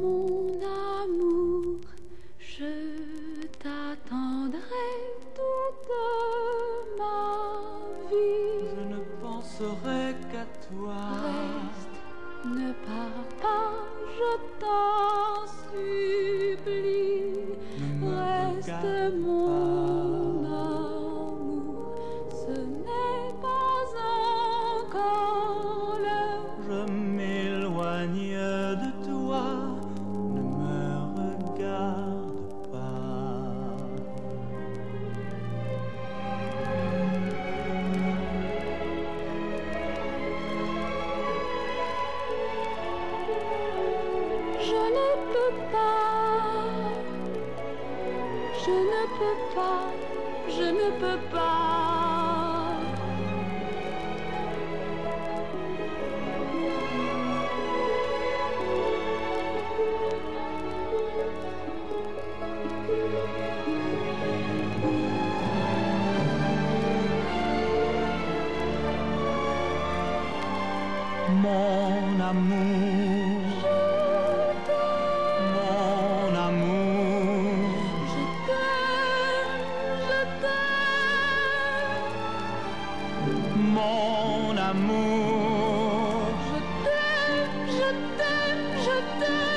Mon amour, je t'attendrai toute ma vie. Je ne penserai qu'à toi. Reste, ne pars pas, je t'en suis. je ne peux pas, je ne peux pas. Mon amour today.